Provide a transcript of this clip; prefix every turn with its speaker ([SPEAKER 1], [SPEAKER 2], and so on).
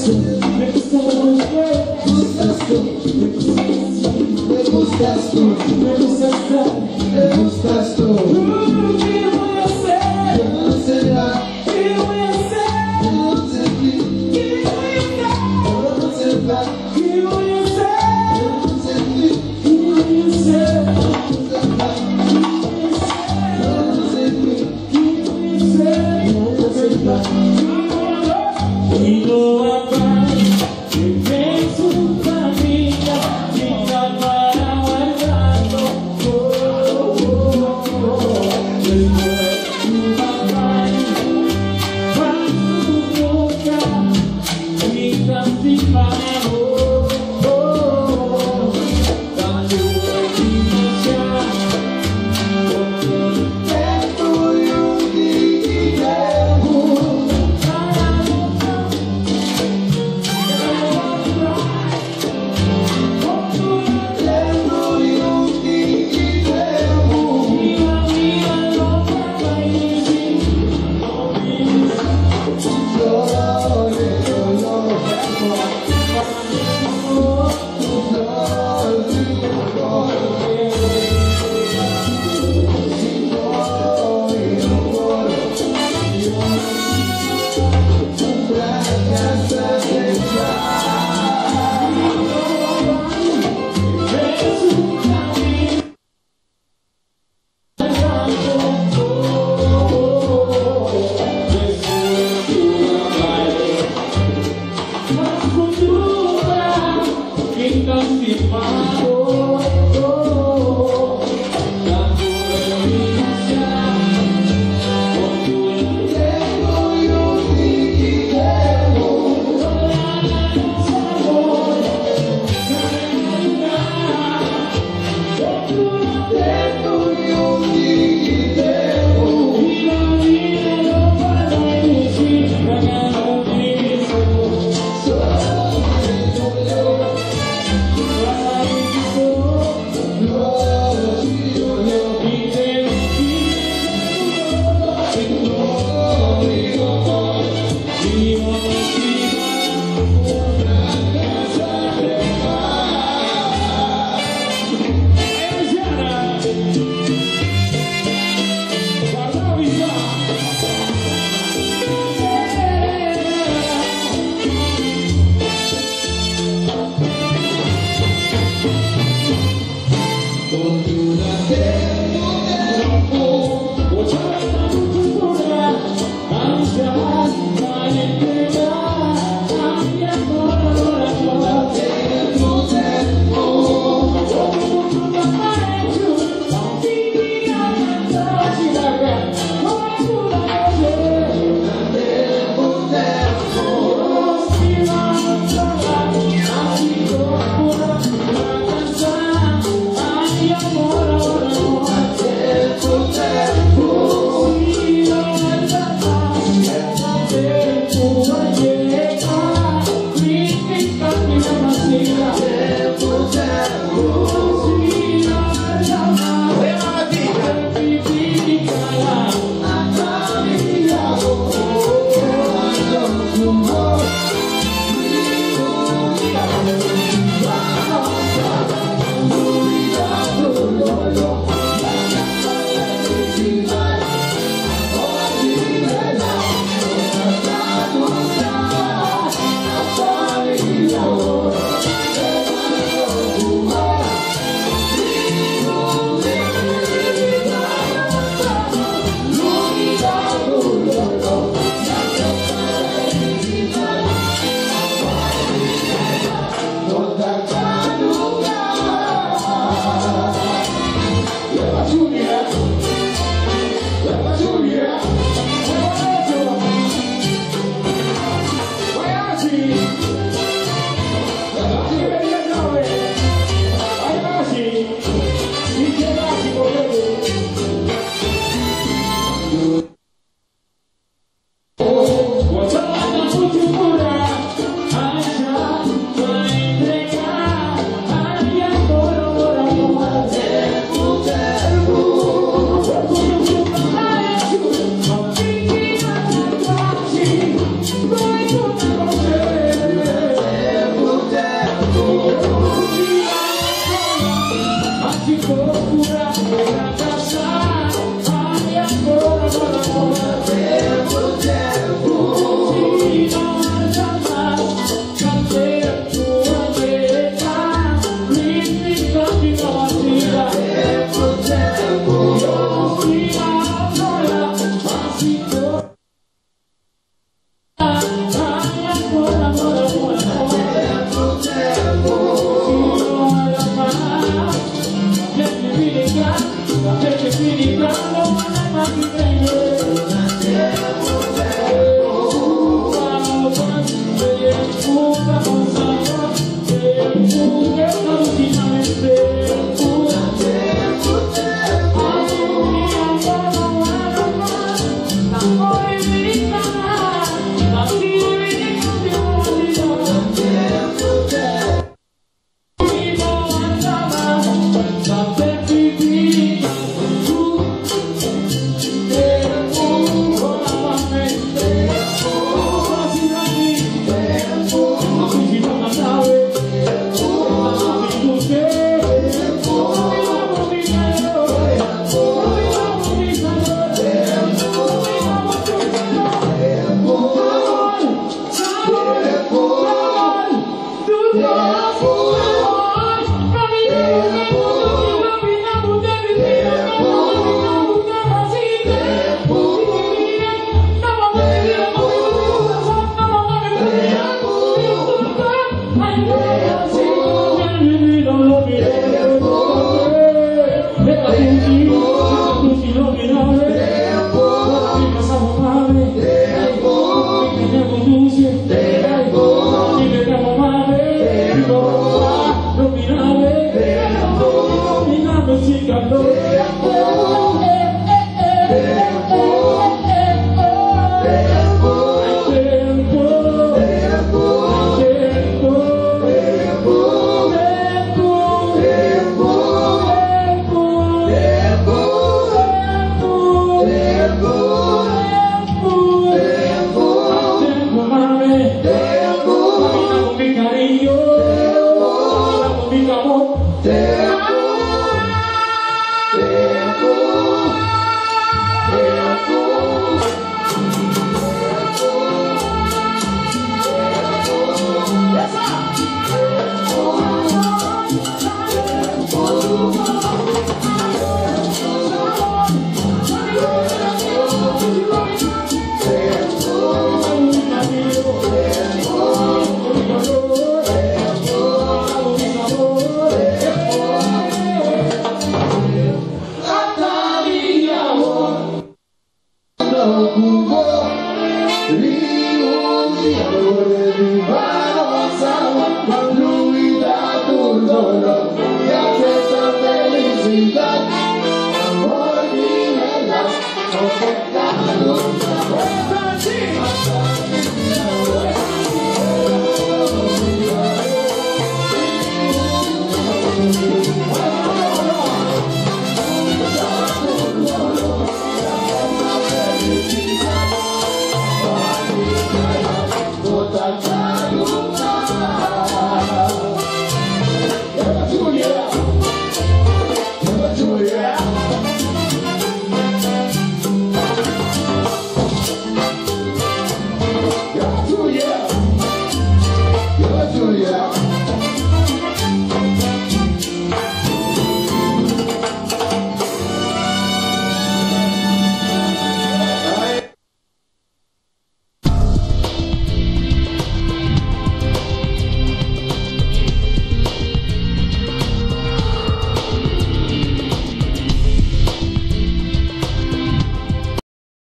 [SPEAKER 1] eso, me gustas tú, me gustas tú, me gustas tú, me gustas tú, me gustas tú.